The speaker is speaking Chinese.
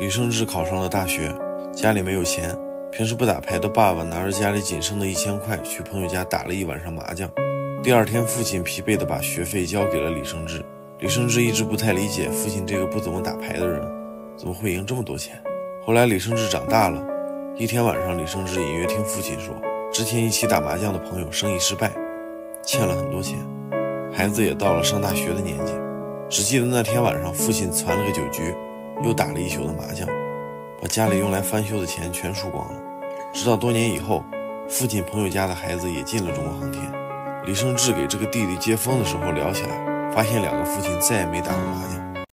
李胜志考上了大学，家里没有钱，平时不打牌的爸爸拿着家里仅剩的一千块去朋友家打了一晚上麻将。第二天，父亲疲惫地把学费交给了李胜志。李胜志一直不太理解父亲这个不怎么打牌的人怎么会赢这么多钱。后来，李胜志长大了，一天晚上，李胜志隐约听父亲说，之前一起打麻将的朋友生意失败，欠了很多钱，孩子也到了上大学的年纪。只记得那天晚上，父亲攒了个酒局。又打了一宿的麻将，把家里用来翻修的钱全输光了。直到多年以后，父亲朋友家的孩子也进了中国航天。李胜志给这个弟弟接风的时候聊起来，发现两个父亲再也没打过麻将。